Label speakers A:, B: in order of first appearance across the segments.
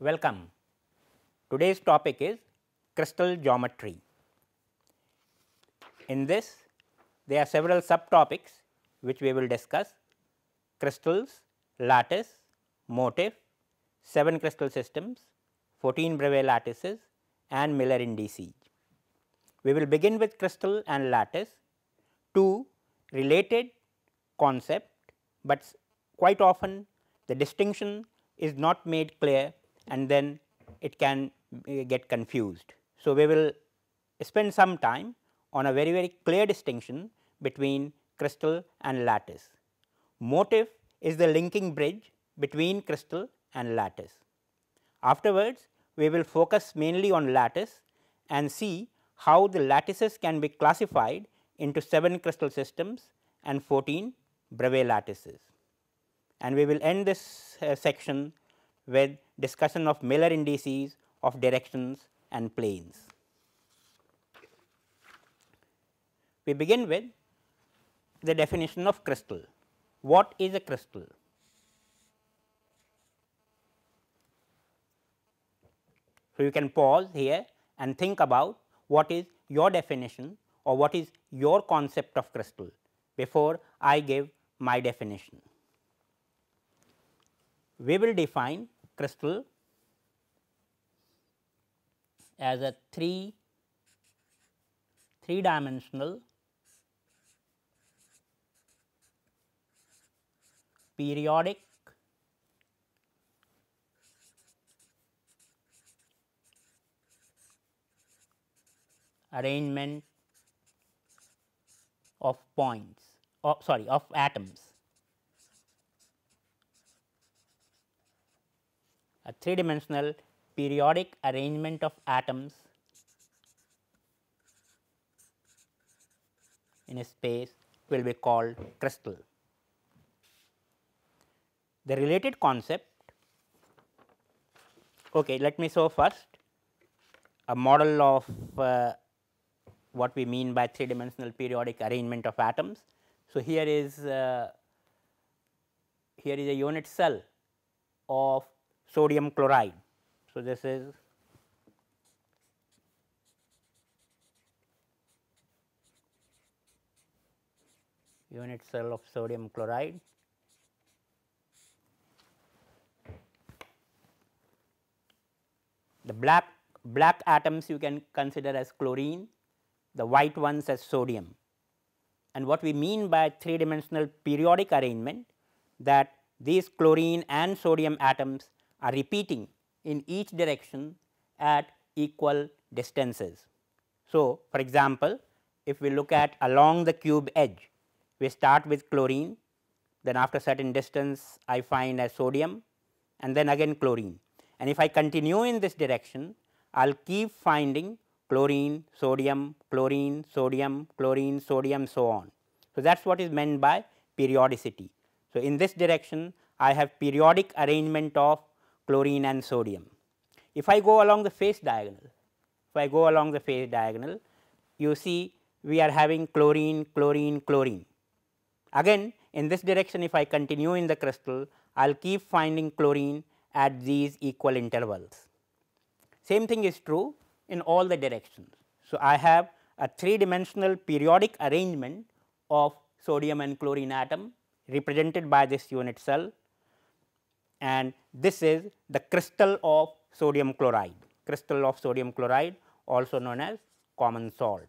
A: Welcome. Today's topic is crystal geometry. In this, there are several subtopics which we will discuss crystals, lattice, motif, 7 crystal systems, 14 Bravais lattices and Miller indices. We will begin with crystal and lattice, two related concept, but quite often the distinction is not made clear and then it can uh, get confused. So, we will spend some time on a very very clear distinction between crystal and lattice. Motif is the linking bridge between crystal and lattice. Afterwards, we will focus mainly on lattice and see how the lattices can be classified into 7 crystal systems and 14 Bravais lattices. And we will end this uh, section with discussion of Miller indices of directions and planes. We begin with the definition of crystal. What is a crystal? So, you can pause here and think about what is your definition or what is your concept of crystal before I give my definition. We will define crystal as a three three dimensional periodic arrangement of points or sorry of atoms. A three dimensional periodic arrangement of atoms in a space will be called crystal. The related concept, okay, let me show first a model of uh, what we mean by three dimensional periodic arrangement of atoms. So, here is uh, here is a unit cell of sodium chloride. So, this is unit cell of sodium chloride. The black black atoms you can consider as chlorine the white ones as sodium. And what we mean by three dimensional periodic arrangement that these chlorine and sodium atoms are repeating in each direction at equal distances. So, for example, if we look at along the cube edge, we start with chlorine, then after certain distance I find a sodium and then again chlorine. And if I continue in this direction, I will keep finding chlorine, sodium, chlorine, sodium, chlorine, sodium so on. So, that is what is meant by periodicity. So, in this direction I have periodic arrangement of chlorine and sodium. If I go along the face diagonal, if I go along the face diagonal, you see we are having chlorine, chlorine, chlorine. Again in this direction if I continue in the crystal, I will keep finding chlorine at these equal intervals. Same thing is true in all the directions. So, I have a three dimensional periodic arrangement of sodium and chlorine atom represented by this unit cell and this is the crystal of sodium chloride, crystal of sodium chloride also known as common salt.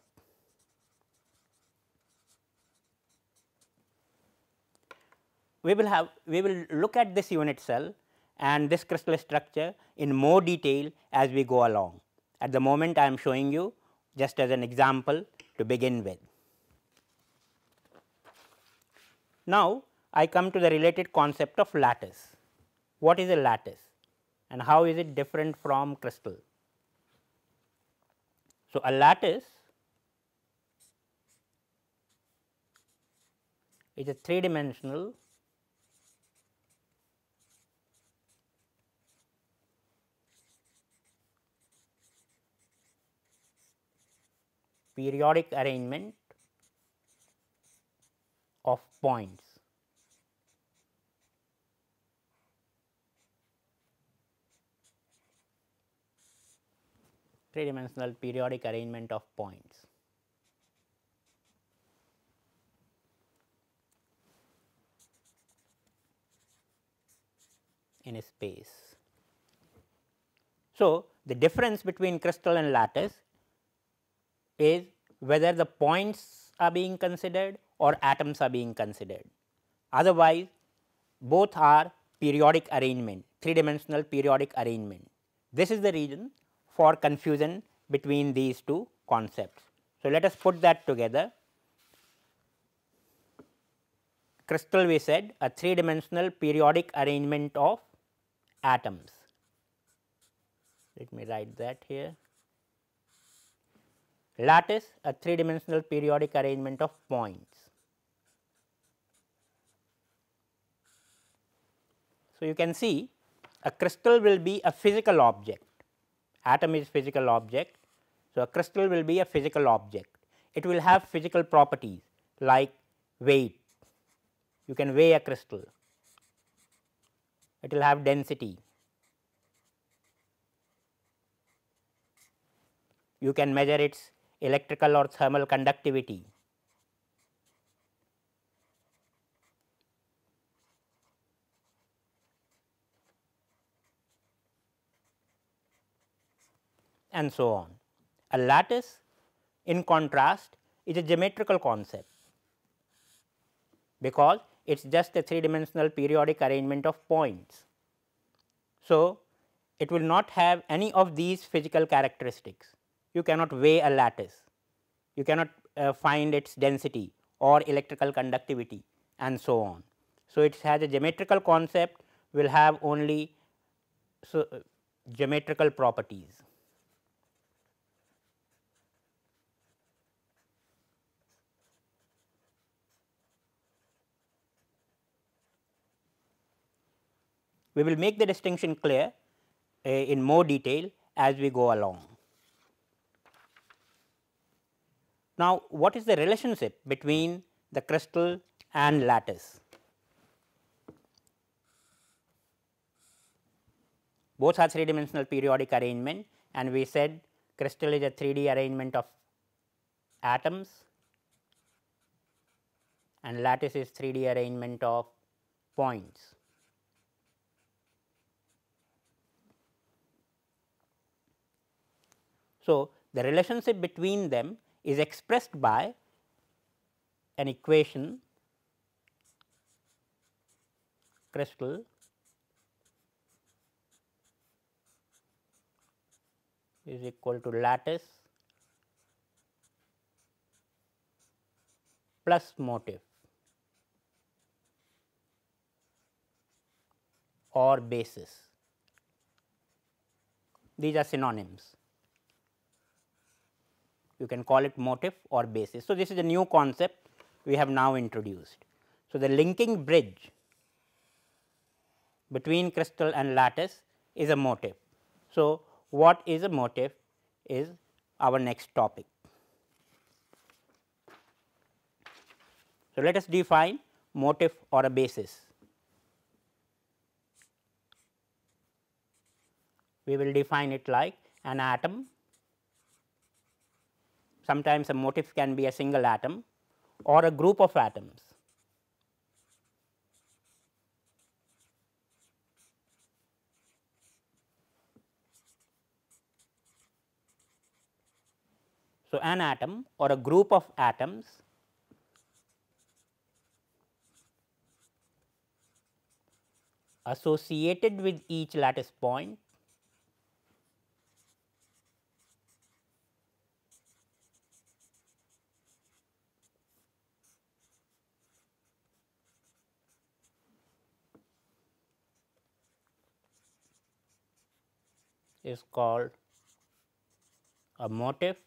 A: We will have we will look at this unit cell and this crystal structure in more detail as we go along. At the moment I am showing you just as an example to begin with. Now, I come to the related concept of lattice. What is a lattice and how is it different from crystal? So, a lattice is a three dimensional periodic arrangement of points. Three dimensional periodic arrangement of points. in a space. So, the difference between crystal and lattice is whether the points are being considered or atoms are being considered. Otherwise, both are periodic arrangement, three dimensional periodic arrangement. This is the reason for confusion between these two concepts. So, let us put that together. Crystal we said a three dimensional periodic arrangement of atoms. Let me write that here. Lattice a three dimensional periodic arrangement of points. So, you can see a crystal will be a physical object, atom is physical object. So, a crystal will be a physical object. It will have physical properties like weight, you can weigh a crystal, it will have density, you can measure its electrical or thermal conductivity. And so on. A lattice in contrast is a geometrical concept, because it is just a three dimensional periodic arrangement of points. So, it will not have any of these physical characteristics you cannot weigh a lattice, you cannot uh, find its density or electrical conductivity and so on. So, it has a geometrical concept will have only so, uh, geometrical properties. We will make the distinction clear uh, in more detail as we go along. Now, what is the relationship between the crystal and lattice? Both are three dimensional periodic arrangement and we said crystal is a 3D arrangement of atoms and lattice is 3D arrangement of points. So, the relationship between them is expressed by an equation crystal is equal to lattice plus motif or basis. These are synonyms you can call it motif or basis. So, this is a new concept we have now introduced. So, the linking bridge between crystal and lattice is a motif. So, what is a motif is our next topic. So, let us define motif or a basis. We will define it like an atom sometimes a motif can be a single atom or a group of atoms. So, an atom or a group of atoms associated with each lattice point is called a motif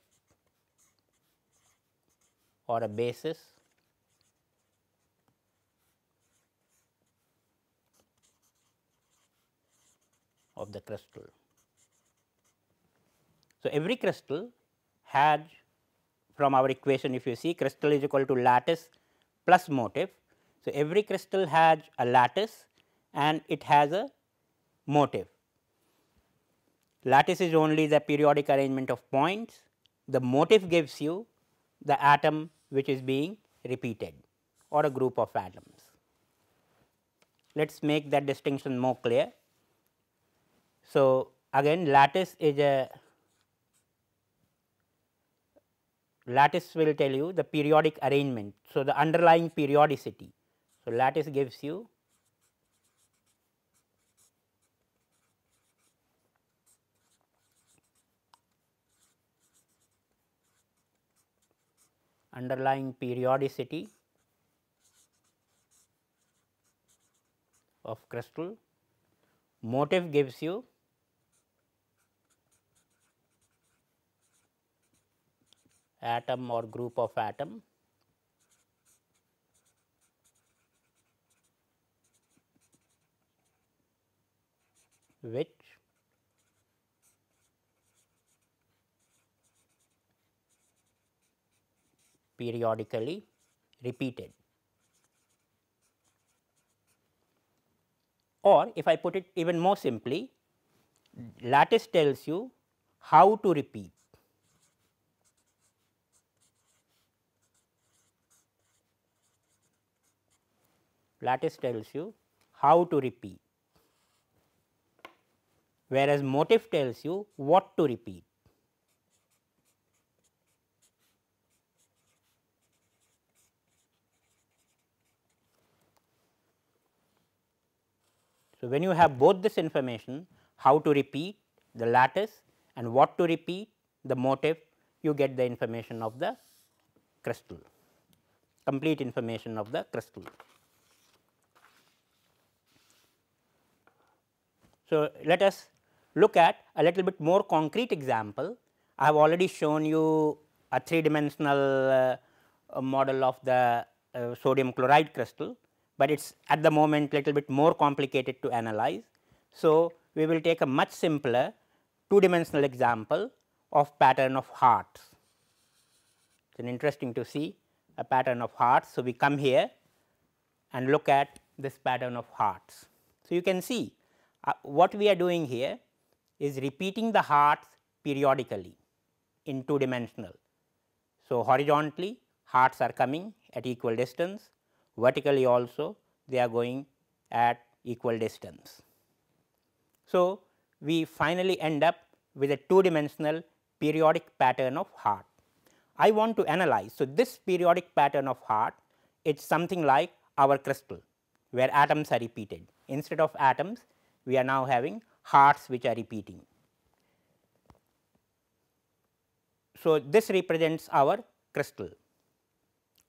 A: or a basis of the crystal. So, every crystal has from our equation if you see crystal is equal to lattice plus motif. So, every crystal has a lattice and it has a motif lattice is only the periodic arrangement of points, the motif gives you the atom which is being repeated or a group of atoms. Let us make that distinction more clear. So, again lattice is a lattice will tell you the periodic arrangement. So, the underlying periodicity. So, lattice gives you underlying periodicity of crystal, motif gives you atom or group of atom. Which periodically repeated. Or if I put it even more simply, lattice tells you how to repeat. Lattice tells you how to repeat, whereas motif tells you what to repeat. So, when you have both this information how to repeat the lattice and what to repeat the motif you get the information of the crystal complete information of the crystal. So, let us look at a little bit more concrete example. I have already shown you a three dimensional uh, model of the uh, sodium chloride crystal but it is at the moment a little bit more complicated to analyze. So, we will take a much simpler two dimensional example of pattern of hearts. It is an interesting to see a pattern of hearts. So, we come here and look at this pattern of hearts. So, you can see uh, what we are doing here is repeating the hearts periodically in two dimensional. So, horizontally hearts are coming at equal distance vertically also they are going at equal distance. So, we finally end up with a two dimensional periodic pattern of heart. I want to analyze. So, this periodic pattern of heart it is something like our crystal where atoms are repeated. Instead of atoms we are now having hearts which are repeating. So, this represents our crystal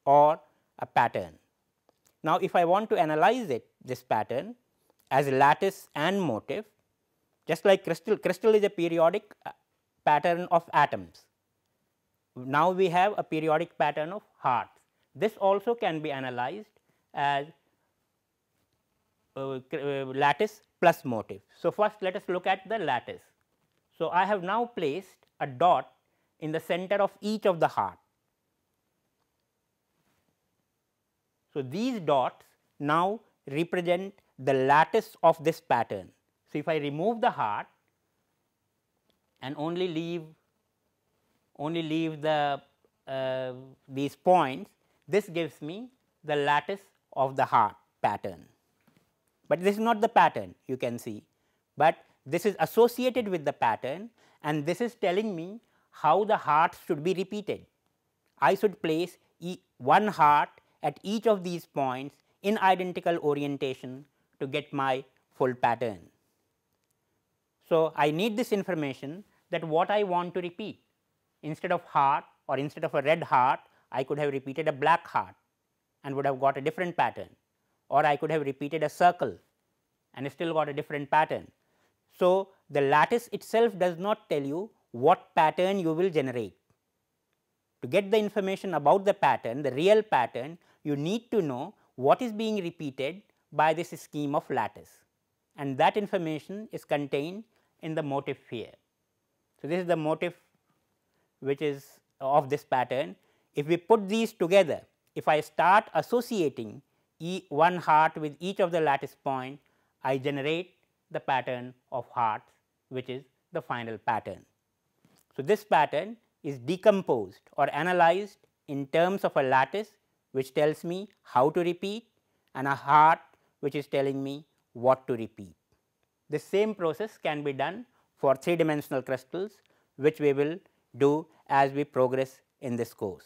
A: or a pattern. Now, if I want to analyze it this pattern as lattice and motif just like crystal, crystal is a periodic uh, pattern of atoms. Now, we have a periodic pattern of hearts. This also can be analyzed as uh, uh, lattice plus motif. So, first let us look at the lattice. So, I have now placed a dot in the center of each of the heart So, these dots now represent the lattice of this pattern. So, if I remove the heart and only leave only leave the uh, these points, this gives me the lattice of the heart pattern. But this is not the pattern you can see, but this is associated with the pattern and this is telling me how the hearts should be repeated. I should place e one heart at each of these points in identical orientation to get my full pattern. So, I need this information that what I want to repeat instead of heart or instead of a red heart I could have repeated a black heart and would have got a different pattern or I could have repeated a circle and still got a different pattern. So, the lattice itself does not tell you what pattern you will generate. To get the information about the pattern, the real pattern, you need to know what is being repeated by this scheme of lattice and that information is contained in the motif here. So, this is the motif which is of this pattern. If we put these together, if I start associating e one heart with each of the lattice point, I generate the pattern of hearts which is the final pattern. So, this pattern is decomposed or analyzed in terms of a lattice which tells me how to repeat and a heart which is telling me what to repeat. The same process can be done for three dimensional crystals which we will do as we progress in this course.